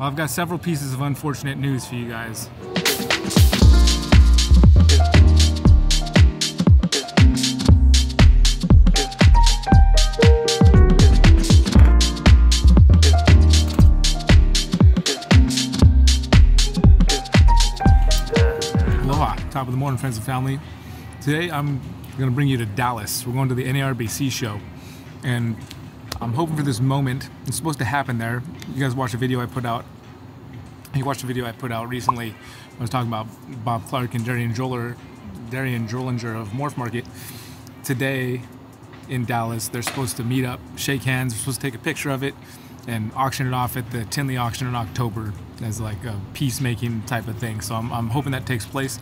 Well, I've got several pieces of unfortunate news for you guys. Aloha, top of the morning, friends and family. Today I'm going to bring you to Dallas. We're going to the NARBC show, and I'm hoping for this moment. It's supposed to happen there. You guys watched a video I put out. You watched a video I put out recently. I was talking about Bob Clark and Darien Joller, Darien Drollinger of Morph Market. Today in Dallas, they're supposed to meet up, shake hands. They're supposed to take a picture of it and auction it off at the Tinley auction in October as like a peacemaking type of thing. So I'm, I'm hoping that takes place.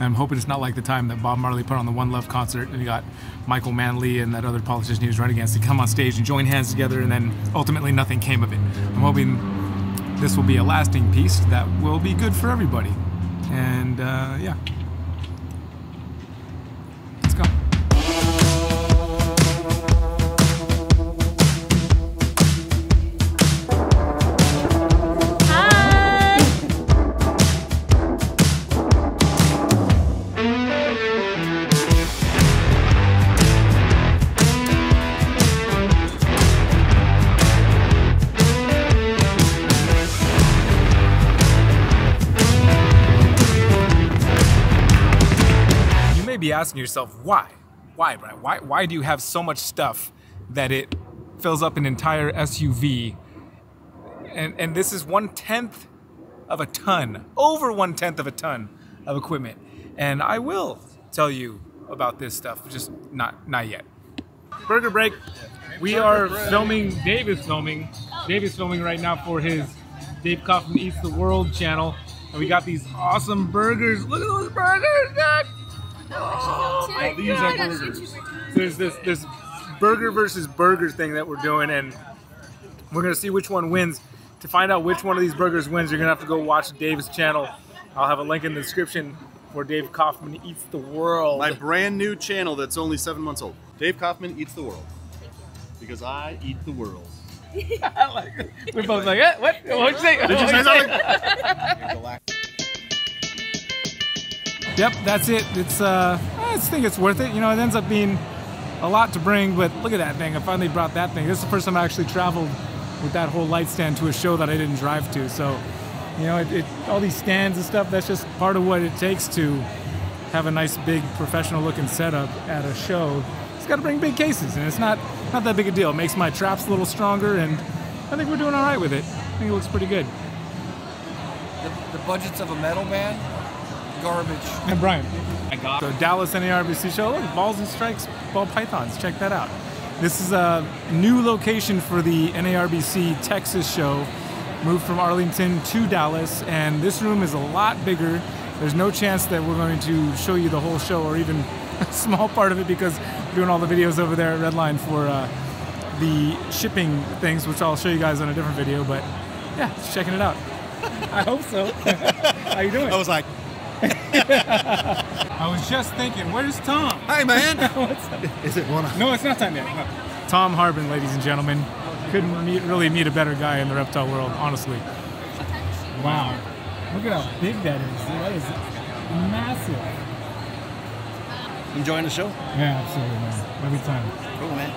I'm hoping it's not like the time that Bob Marley put on the One Love concert and he got Michael Manley and that other politician he was running against to come on stage and join hands together and then ultimately nothing came of it. I'm hoping this will be a lasting piece that will be good for everybody. And uh, yeah. Asking yourself, why? Why, Brian? Why, why do you have so much stuff that it fills up an entire SUV? And, and this is one tenth of a ton, over one tenth of a ton of equipment. And I will tell you about this stuff, just not not yet. Burger break. We are filming. Dave is filming. Dave is filming right now for his Dave Kaufman Eats the World channel, and we got these awesome burgers. Look at those burgers, Dad! Oh my These God. are burgers. There's this this burger versus burgers thing that we're doing, and we're gonna see which one wins. To find out which one of these burgers wins, you're gonna have to go watch Dave's channel. I'll have a link in the description for Dave Kaufman Eats the World. My brand new channel that's only seven months old. Dave Kaufman eats the world. Because I eat the world. we're both like, eh, what? What'd you say? Did you say something? Yep, that's it. It's uh, I think it's worth it. You know, it ends up being a lot to bring, but look at that thing. I finally brought that thing. This is the first time I actually traveled with that whole light stand to a show that I didn't drive to. So, you know, it, it all these stands and stuff. That's just part of what it takes to have a nice, big, professional-looking setup at a show. It's got to bring big cases, and it's not not that big a deal. It makes my traps a little stronger, and I think we're doing all right with it. I think it looks pretty good. the, the budgets of a metal band, garbage. And Brian. I got the Dallas NARBC show. Look, balls and strikes, ball pythons. Check that out. This is a new location for the NARBC Texas show. Moved from Arlington to Dallas, and this room is a lot bigger. There's no chance that we're going to show you the whole show or even a small part of it because we're doing all the videos over there at Redline for uh, the shipping things, which I'll show you guys on a different video. But yeah, just checking it out. I hope so. How you doing? I was like, I was just thinking, where's Tom? hey man. What's up? Is it one? No, it's not time yet. No. Tom Harbin, ladies and gentlemen. Couldn't meet, really meet a better guy in the reptile world, honestly. Wow. Look at how big that is. That is massive. Enjoying the show? Yeah, absolutely, man. Every time. Cool, man.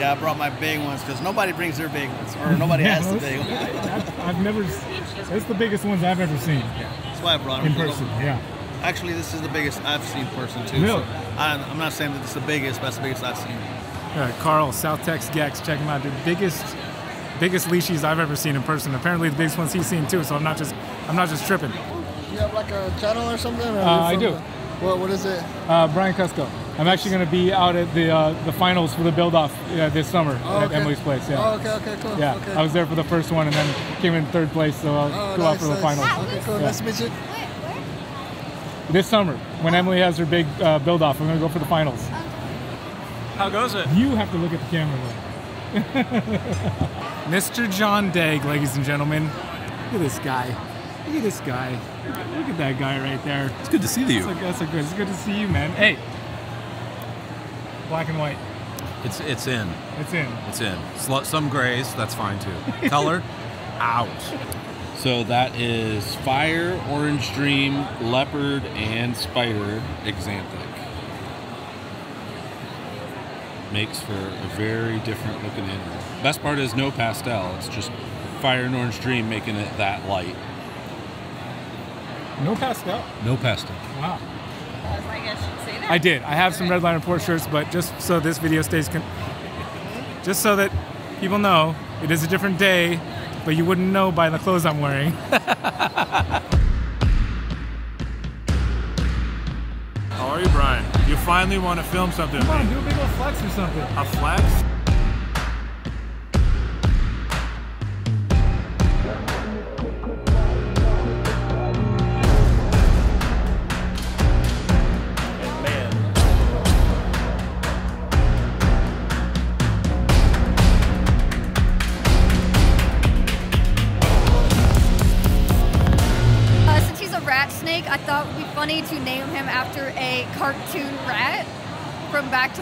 Yeah, I brought my big ones because nobody brings their big ones, or nobody Yeah, has the big ones. I've, I've never. It's the biggest ones I've ever seen That's why I brought them in person. Yeah. Actually, this is the biggest I've seen in person too. Really? So I, I'm not saying that it's the biggest, but it's the biggest I've seen. Uh, Carl, South Tex Gex, check him out. The biggest, biggest leashes I've ever seen in person. Apparently, the biggest ones he's seen too. So I'm not just, I'm not just tripping. You have like a channel or something? Or Uh, I do. What, what is it? Uh, Brian Kusko. I'm actually going to be out at the uh, the finals for the build off uh, this summer Oh, at okay. Emily's place. Yeah. Oh, okay, okay, cool. Yeah, okay. I was there for the first one and then came in third place, so I'll Oh, go out nice, for the nice. finals. Okay, cool. Yeah. Nice to meet you. This summer, when Emily has her big uh, build off, I'm going to go for the finals. How goes it? You have to look at the camera though. Mr. John Dagg, ladies and gentlemen. Look at this guy. Look at this guy. Look at, look at that guy right there. It's good to see you. That's a, that's a good. It's good to see you, man. Hey, black and white. It's it's in. It's in. It's in. Sl- Some grays, that's fine too. Color, out. So that is Fire, Orange Dream, Leopard, and Spider Axanthic. Makes for a very different looking animal. Best part is no pastel. It's just Fire and Orange Dream making it that light. No pastel. No pastel. Wow. I was like, I should say that. I did. I have some Red Line Report shirts, but just so this video stays, con- just so that people know, it is a different day, but you wouldn't know by the clothes I'm wearing. How are you, Brian? You finally want to film something. Come on, do a big old flex or something. A flex?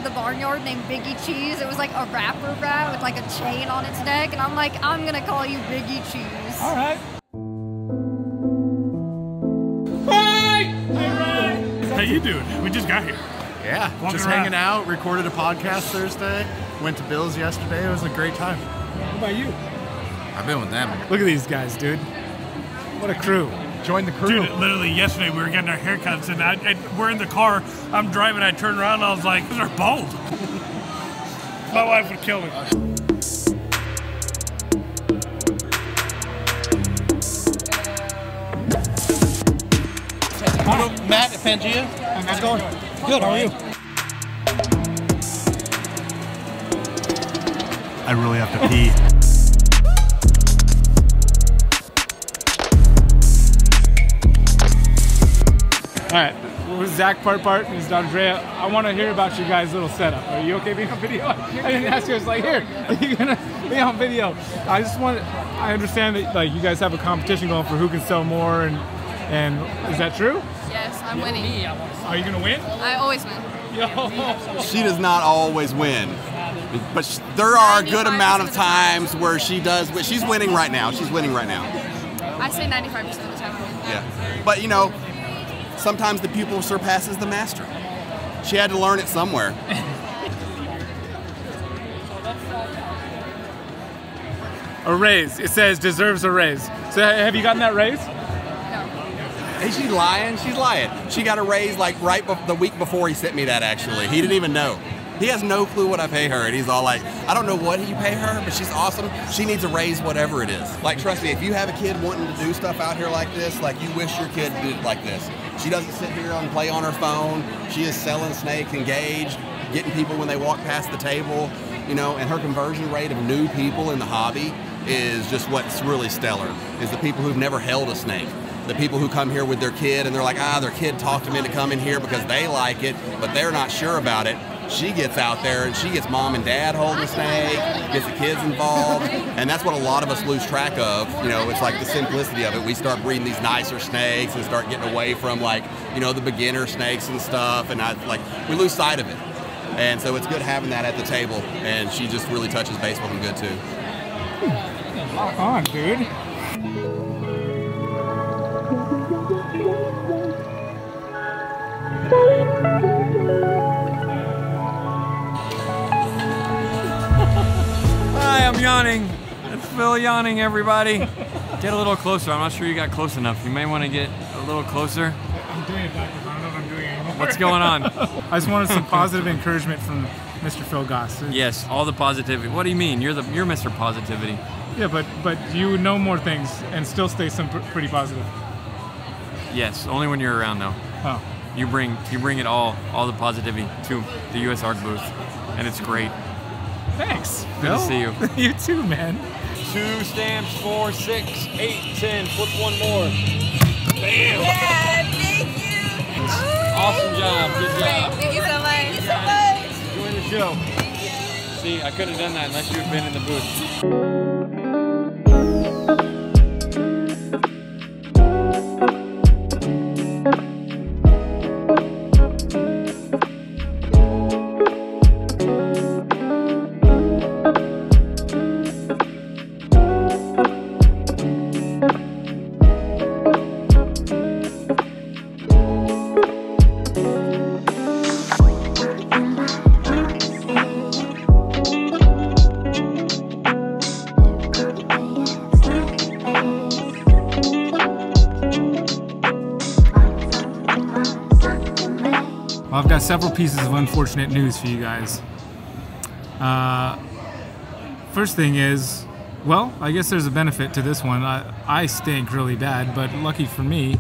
From to the Barnyard named Biggie Cheese. It was like a rapper rat with like a chain on its neck, and I'm like, I'm gonna call you Biggie Cheese. All right. How you doing? We just got here. Yeah, Walking just around. hanging out. Recorded a podcast Thursday. Went to Bill's yesterday. It was a great time. What about you? I've been with them. Look at these guys, dude. What a crew. Join the crew. Dude, literally yesterday we were getting our haircuts and I, I, we're in the car. I'm driving. I turned around and I was like, "These are bald." My wife would kill me. Hello, Matt at Pangea. How's it going? Good. How are you? I really have to pee. All right, with Zach Part Part and his daughter Drea, I want to hear about your guys' little setup. Are you okay being on video? I didn't ask you. I was like, here, are you gonna be on video? I just want. To, I understand that like you guys have a competition going for who can sell more, and and is that true? Yes, I'm winning. Are you gonna win? I always win. Yo. She does not always win, but sh- there are a good amount of times where she does. But she's winning right now. She's winning right now. I say 95% of the time I win. Yeah. But you know, sometimes the pupil surpasses the master. She had to learn it somewhere. A raise. It says deserves a raise. So have you gotten that raise? No. Is she lying? She's lying. She got a raise like right the week before he sent me that. Actually, he didn't even know. He has no clue what I pay her, and he's all like, "I don't know what you pay her, but she's awesome. She needs a raise, whatever it is." Like, trust me, if you have a kid wanting to do stuff out here like this, like you wish your kid did like this. She doesn't sit here and play on her phone. She is selling snakes, engaged, getting people when they walk past the table, you know. And her conversion rate of new people in the hobby is just what's really stellar. Is the people who've never held a snake the people who come here with their kid and they're like, ah, their kid talked them into coming here because they like it, but they're not sure about it. She gets out there and she gets mom and dad holding the snake, gets the kids involved, and that's what a lot of us lose track of. You know, it's like the simplicity of it. We start breeding these nicer snakes and start getting away from like, you know, the beginner snakes and stuff, and I like we lose sight of it. And so it's good having that at the table, and she just really touches base with them good too. Lock on, dude. Hi, I'm yawning. It's Phil yawning, everybody. Get a little closer. I'm not sure you got close enough. You may want to get a little closer. I'm doing it backwards. I don't know if I'm doing anymore. What's going on? I just wanted some positive encouragement from Mr. Phil Goss. Yes, all the positivity. What do you mean? You're the you're Mr. Positivity. Yeah, but but you know more things and still stay some pr- pretty positive. Yes, only when you're around though. Oh. You bring you bring it all, all the positivity to the USARK booth, and it's great. Thanks. Good Phil. to see you. you too, man. Two stamps, four, six, eight, ten. Flip one more. Bam! Yeah, thank you. Awesome job. Good job. Thank you so much. Thank you so much. Enjoy the show. See, I couldn't have done that unless you had been in the booth. Got several pieces of unfortunate news for you guys. Uh, first thing is, well, I guess there's a benefit to this one. I, I stink really bad, but lucky for me,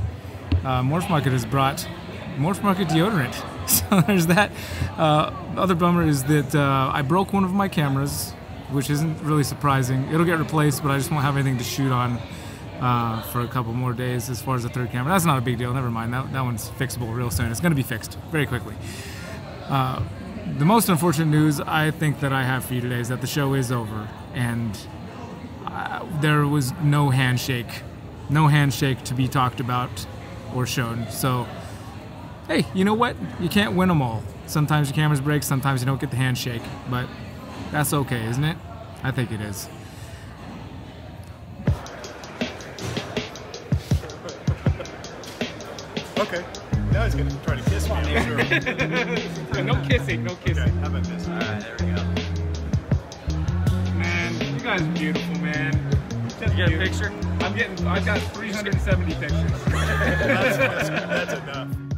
uh, Morph Market has brought Morph Market deodorant. So there's that. Uh, other bummer is that uh, I broke one of my cameras, which isn't really surprising. It'll get replaced, but I just won't have anything to shoot on uh, for a couple more days as far as the third camera. That's not a big deal. Never mind. That, that one's fixable real soon. It's going to be fixed very quickly. Uh, the most unfortunate news I think that I have for you today is that the show is over and uh, there was no handshake, no handshake to be talked about or shown. So, hey, you know what? You can't win them all. Sometimes your cameras break, sometimes you don't get the handshake, but that's okay, isn't it? I think it is. Okay. Now he's gonna try to kiss me. I'm no kissing, no kissing. Okay, how about this? All right, there we go. Man, you guys are beautiful, man. You get a picture? I'm getting. I've got 370 pictures. that's, that's, that's enough.